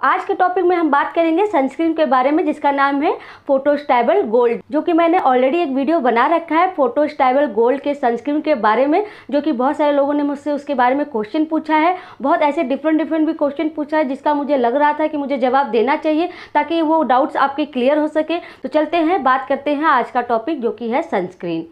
आज के टॉपिक में हम बात करेंगे सनस्क्रीन के बारे में, जिसका नाम है फ़ोटो स्टेबल गोल्ड जो कि मैंने ऑलरेडी एक वीडियो बना रखा है फ़ोटो स्टेबल गोल्ड के सनस्क्रीन के बारे में, जो कि बहुत सारे लोगों ने मुझसे उसके बारे में क्वेश्चन पूछा है। बहुत ऐसे डिफरेंट डिफरेंट भी क्वेश्चन पूछा है, जिसका मुझे लग रहा था कि मुझे जवाब देना चाहिए, ताकि वो डाउट्स आपके क्लियर हो सके। तो चलते हैं, बात करते हैं आज का टॉपिक जो कि है sunscreen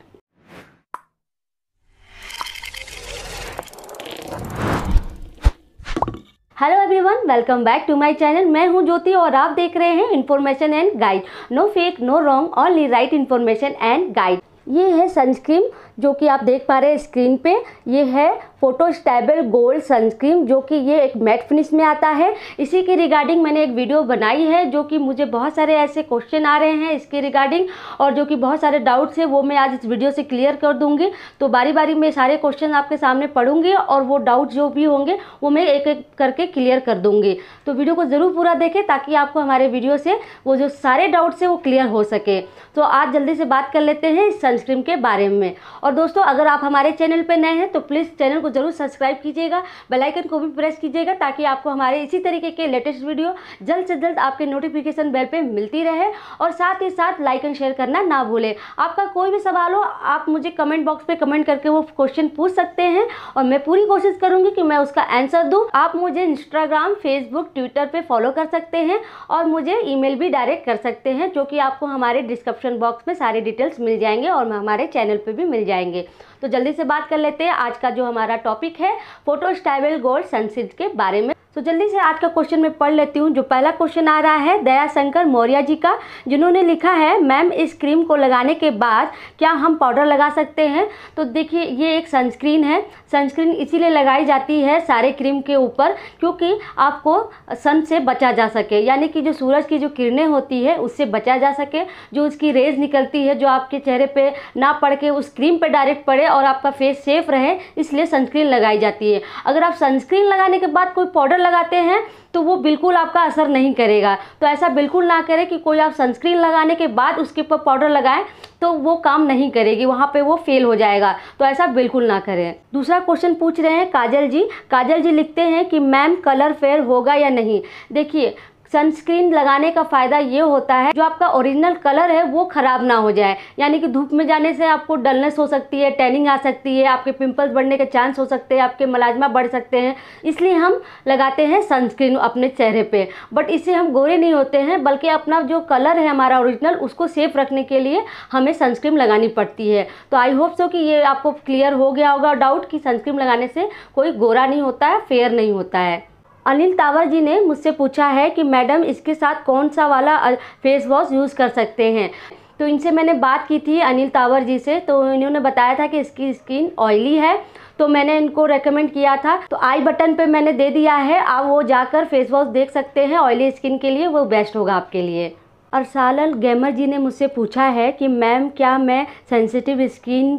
hello everyone welcome back to my channel मैं हूँ ज्योति और आप देख रहे हैं information and guide no fake no wrong only right information and guide ये है सनस्क्रीन जो कि आप देख पा रहे हैं स्क्रीन पे। ये है फ़ोटो स्टेबल गोल्ड सनस्क्रीन, जो कि ये एक मैट फिनिश में आता है। इसी के रिगार्डिंग मैंने एक वीडियो बनाई है, जो कि मुझे बहुत सारे ऐसे क्वेश्चन आ रहे हैं इसके रिगार्डिंग, और जो कि बहुत सारे डाउट्स हैं, वो मैं आज इस वीडियो से क्लियर कर दूँगी। तो बारी बारी में सारे क्वेश्चन आपके सामने पढ़ूँगी, और वो डाउट जो भी होंगे, वो मैं एक एक करके क्लियर कर दूँगी। तो वीडियो को ज़रूर पूरा देखें, ताकि आपको हमारे वीडियो से वो जो सारे डाउट्स हैं, वो क्लियर हो सके। तो आज जल्दी से बात कर लेते हैं इस सनस्क्रीन के बारे में। और दोस्तों, अगर आप हमारे चैनल पर नए हैं तो प्लीज़ चैनल को ज़रूर सब्सक्राइब कीजिएगा बेलाइकन को भी प्रेस कीजिएगा ताकि आपको हमारे इसी तरीके के लेटेस्ट वीडियो जल्द से जल्द आपके नोटिफिकेशन बेल पर मिलती रहे और साथ ही साथ लाइक एंड शेयर करना ना भूलें। आपका कोई भी सवाल हो, आप मुझे कमेंट बॉक्स पर कमेंट करके वो क्वेश्चन पूछ सकते हैं और मैं पूरी कोशिश करूँगी कि मैं उसका आंसर दूँ। आप मुझे इंस्टाग्राम फेसबुक ट्विटर पर फॉलो कर सकते हैं और मुझे ई भी डायरेक्ट कर सकते हैं, जो कि आपको हमारे डिस्क्रिप्शन बॉक्स में सारी डिटेल्स मिल जाएँगे और हमारे चैनल पर भी मिल जाएँगे। तो जल्दी से बात कर लेते हैं। आज का जो हमारा टॉपिक है फ़ोटो स्टाइबल गोल्ड सनसिल्क के बारे में। तो जल्दी से आज का क्वेश्चन मैं पढ़ लेती हूँ। जो पहला क्वेश्चन आ रहा है दया शंकर मौर्य जी का, जिन्होंने लिखा है, मैम, इस क्रीम को लगाने के बाद क्या हम पाउडर लगा सकते हैं? तो देखिए, ये एक सनस्क्रीन है। सनस्क्रीन इसीलिए लगाई जाती है सारे क्रीम के ऊपर, क्योंकि आपको सन से बचा जा सके। यानी कि जो सूरज की जो किरणें होती है, उससे बचा जा सके। जो उसकी रेज निकलती है, जो आपके चेहरे पर ना पड़ के, उस क्रीम पर डायरेक्ट पड़े और आपका फेस सेफ़ रहे, इसलिए सनस्क्रीन लगाई जाती है। अगर आप सनस्क्रीन लगाने के बाद कोई पाउडर लगाते हैं तो वो बिल्कुल आपका असर नहीं करेगा। तो ऐसा बिल्कुल ना करें कि कोई आप सनस्क्रीन लगाने के बाद उसके ऊपर पाउडर लगाएँ तो वो काम नहीं करेगी, वहाँ पे वो फेल हो जाएगा। तो ऐसा बिल्कुल ना करें। दूसरा क्वेश्चन पूछ रहे हैं काजल जी। काजल जी लिखते हैं कि, मैम कलर फेयर होगा या नहीं? देखिए सनस्क्रीन लगाने का फ़ायदा ये होता है, जो आपका ओरिजिनल कलर है, वो ख़राब ना हो जाए। यानी कि धूप में जाने से आपको डलनेस हो सकती है टैनिंग आ सकती है, आपके पिंपल्स बढ़ने के चांस हो सकते हैं, आपके मलाजमा बढ़ सकते हैं। इसलिए हम लगाते हैं सनस्क्रीन अपने चेहरे पे। बट इससे हम गोरे नहीं होते हैं, बल्कि अपना जो कलर है हमारा ओरिजिनल उसको सेफ़ रखने के लिए हमें सनस्क्रीन लगानी पड़ती है। तो आई होप सो कि ये आपको क्लियर हो गया होगा डाउट कि सनस्क्रीन लगाने से कोई गोरा नहीं होता है फेयर नहीं होता है। अनिल तावर जी ने मुझसे पूछा है कि मैडम, इसके साथ कौन सा वाला फेस वॉश यूज़ कर सकते हैं? तो इनसे मैंने बात की थी अनिल तावर जी से तो इन्होंने बताया था कि इसकी स्किन ऑयली है तो मैंने इनको रेकमेंड किया था। तो आई बटन पे मैंने दे दिया है, आप वो जाकर फेस वॉश देख सकते हैं ऑयली स्किन के लिए, वो बेस्ट होगा आपके लिए। अरसालल गैमर जी ने मुझसे पूछा है कि मैम, क्या मैं सेंसिटिव स्किन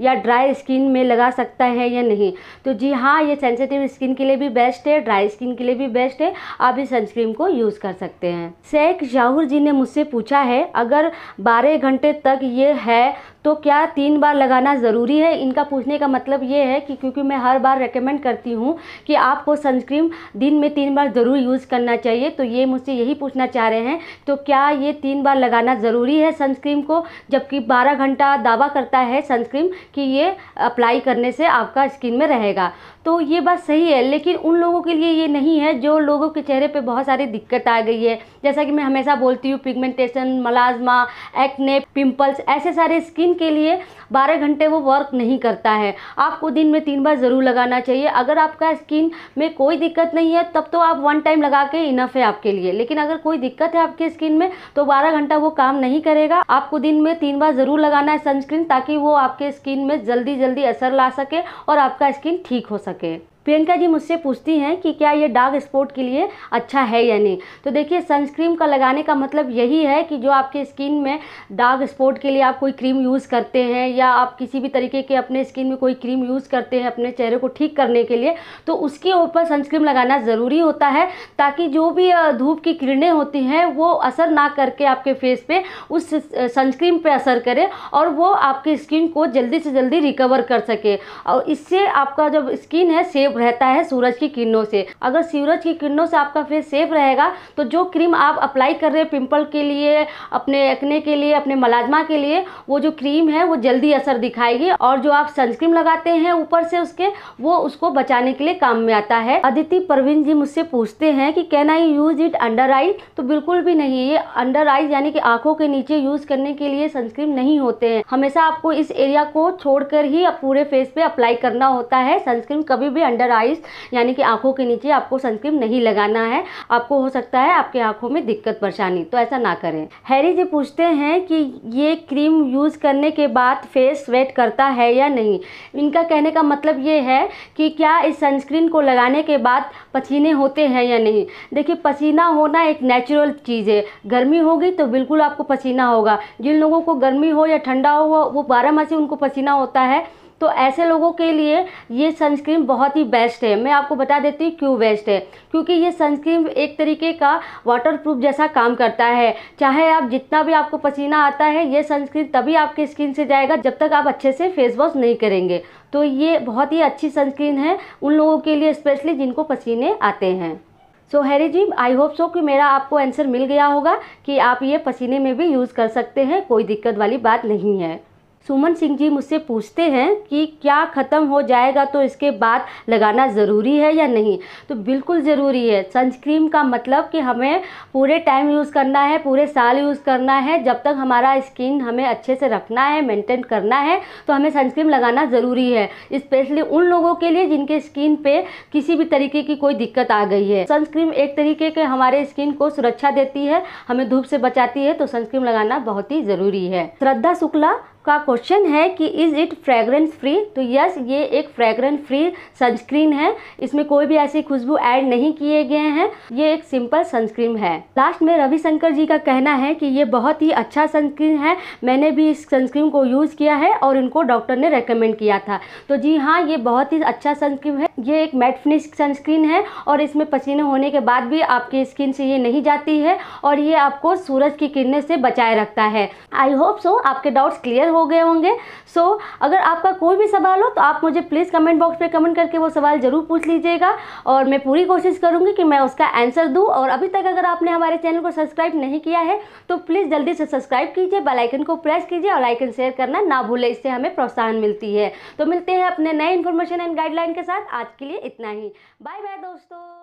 या ड्राई स्किन में लगा सकता है या नहीं। तो जी हाँ ये सेंसिटिव स्किन के लिए भी बेस्ट है ड्राई स्किन के लिए भी बेस्ट है। आप इस सनस्क्रीन को यूज़ कर सकते हैं। शेख शाहूर जी ने मुझसे पूछा है, अगर 12 घंटे तक ये है तो क्या तीन बार लगाना ज़रूरी है? इनका पूछने का मतलब ये है कि क्योंकि मैं हर बार रेकमेंड करती हूँ कि आपको सनस्क्रीन दिन में तीन बार ज़रूर यूज़ करना चाहिए। तो ये मुझसे यही पूछना चाह रहे हैं तो क्या ये तीन बार लगाना ज़रूरी है सनस्क्रीन को? जबकि बारह घंटा दावा करता है सनस्क्रीन कि ये अप्लाई करने से आपका स्किन में रहेगा। तो ये बात सही है, लेकिन उन लोगों के लिए ये नहीं है जो लोगों के चेहरे पे बहुत सारी दिक्कत आ गई है। जैसा कि मैं हमेशा बोलती हूँ पिगमेंटेशन मलाजमा एक्ने पिंपल्स ऐसे सारे स्किन के लिए 12 घंटे वो वर्क नहीं करता है। आपको दिन में तीन बार ज़रूर लगाना चाहिए। अगर आपका स्किन में कोई दिक्कत नहीं है, तब तो आप वन टाइम लगा के इनफ है आपके लिए। लेकिन अगर कोई दिक्कत है आपके स्किन में तो बारह घंटा वो काम नहीं करेगा। आपको दिन में तीन बार ज़रूर लगाना है सनस्क्रीन ताकि वो आपके स्किन में जल्दी जल्दी असर ला सके और आपका स्किन ठीक हो सके। प्रियंका जी मुझसे पूछती हैं कि क्या ये डार्क स्पॉट के लिए अच्छा है या नहीं? तो देखिए सनस्क्रीन का लगाने का मतलब यही है कि जो आपके स्किन में डार्क स्पॉट के लिए आप कोई क्रीम यूज़ करते हैं या आप किसी भी तरीके के अपने स्किन में कोई क्रीम यूज़ करते हैं अपने चेहरे को ठीक करने के लिए तो उसके ऊपर सनस्क्रीन लगाना ज़रूरी होता है ताकि जो भी धूप की किरणें होती हैं, वो असर ना करके आपके फेस पर उस सनस्क्रीन पर असर करे और वो आपकी स्किन को जल्दी से जल्दी रिकवर कर सके। और इससे आपका जब स्किन है सेफ़ सेफ़ रहता है सूरज की किरणों से। अगर सूरज की किरणों से आपका फेस सेफ़ रहेगा तो जो क्रीम आप अप्लाई कर रहे हैं पिंपल के लिए, अपने एक्ने के लिए, अपने मलाजमा के लिए, वो जो क्रीम है, वो जल्दी असर दिखाएगी और जो आप सनस्क्रीन लगाते हैं ऊपर से उसके, वो उसको बचाने के लिए काम में आता है। अदिति परवीन जी मुझसे पूछते हैं कि can I use it under eye तो बिल्कुल भी नहीं, ये अंडर आईज यानी कि आँखों के नीचे यूज़ करने के लिए सनस्क्रीन नहीं होते हैं। हमेशा आपको इस एरिया को छोड़कर ही पूरे फेस पे अप्लाई करना होता है। सनस्क्रीन कभी भी अंडर आईज यानी कि आँखों के नीचे आपको सनस्क्रीन नहीं लगाना है। आपको हो सकता है आपके आँखों में दिक्कत परेशानी तो ऐसा ना करें। हैरी जी पूछते हैं कि ये क्रीम यूज़ करने के बाद फेस स्वेट करता है या नहीं? इनका कहने का मतलब ये है कि क्या इस सनस्क्रीन को लगाने के बाद पसीने होते हैं या नहीं? देखिए, पसीना होना एक नेचुरल चीज़ है। गर्मी होगी तो बिल्कुल आपको पसीना होगा। जिन लोगों को गर्मी हो या ठंडा हो, वो बारह मासी उनको पसीना होता है। तो ऐसे लोगों के लिए ये सनस्क्रीन बहुत ही बेस्ट है। मैं आपको बता देती हूँ क्यों बेस्ट है। क्योंकि ये सनस्क्रीन एक तरीके का वाटर प्रूफ जैसा काम करता है। चाहे आप जितना भी आपको पसीना आता है, ये सनस्क्रीन तभी आपके स्किन से जाएगा जब तक आप अच्छे से फेस वॉश नहीं करेंगे। तो ये बहुत ही अच्छी सनस्क्रीन है उन लोगों के लिए स्पेशली जिनको पसीने आते हैं। सो Harry ji I hope so कि मेरा आपको आंसर मिल गया होगा कि आप ये पसीने में भी यूज़ कर सकते हैं, कोई दिक्कत वाली बात नहीं है। सुमन सिंह जी मुझसे पूछते हैं कि क्या ख़त्म हो जाएगा तो इसके बाद लगाना ज़रूरी है या नहीं? तो बिल्कुल ज़रूरी है। सनस्क्रीन का मतलब कि हमें पूरे टाइम यूज़ करना है, पूरे साल यूज़ करना है। जब तक हमारा स्किन हमें अच्छे से रखना है मेंटेन करना है तो हमें सनस्क्रीन लगाना ज़रूरी है। स्पेशली उन लोगों के लिए जिनके स्किन पे किसी भी तरीके की कोई दिक्कत आ गई है। सनस्क्रीन एक तरीके के हमारे स्किन को सुरक्षा देती है, हमें धूप से बचाती है तो सनस्क्रीन लगाना बहुत ही ज़रूरी है। श्रद्धा शुक्ला का क्वेश्चन है कि इज़ इट फ्रेगरेंस फ्री तो यस ये एक फ्रेगरेंस फ्री सनस्क्रीन है। इसमें कोई भी ऐसी खुशबू ऐड नहीं किए गए हैं। ये एक सिंपल सनस्क्रीन है। लास्ट में रविशंकर जी का कहना है कि ये बहुत ही अच्छा सनस्क्रीन है। मैंने भी इस सनस्क्रीन को यूज़ किया है और इनको डॉक्टर ने रेकमेंड किया था। तो जी हाँ ये बहुत ही अच्छा सनस्क्रीन है। ये एक मैट फिनिश सनस्क्रीन है और इसमें पसीने होने के बाद भी आपकी स्किन से ये नहीं जाती है और ये आपको सूरज की किरणें से बचाए रखता है। आई होप सो आपके डाउट्स क्लियर हो गए होंगे। सो so, अगर आपका कोई भी सवाल हो तो आप मुझे प्लीज़ कमेंट बॉक्स पे कमेंट करके वो सवाल ज़रूर पूछ लीजिएगा और मैं पूरी कोशिश करूँगी कि मैं उसका आंसर दूँ। और अभी तक अगर आपने हमारे चैनल को सब्सक्राइब नहीं किया है तो प्लीज़ जल्दी से सब्सक्राइब कीजिए बेलाइकन को प्रेस कीजिए और लाइक एंड शेयर करना ना भूलें इससे हमें प्रोत्साहन मिलती है। तो मिलते हैं अपने नए इन्फॉर्मेशन एंड गाइडलाइन के साथ। आज के लिए इतना ही। बाय बाय दोस्तों।